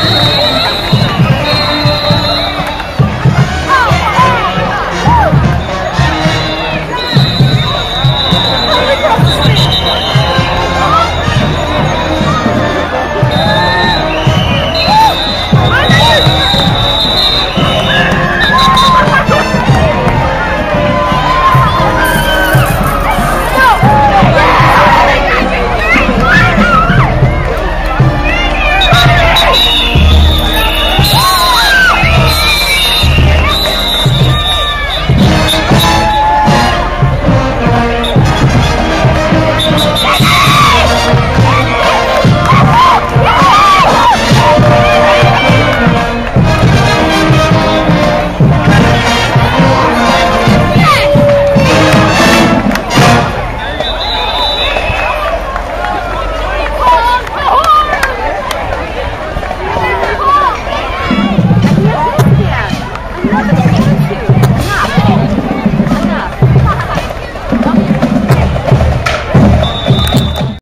Yeah.